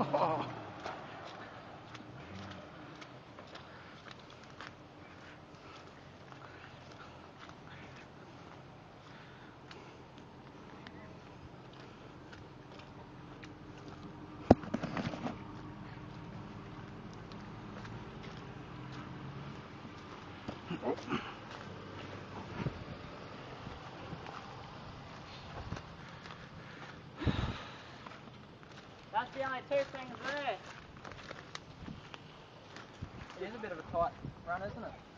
Oh. oh. That's the only two things there. It is a bit of a tight run, isn't it?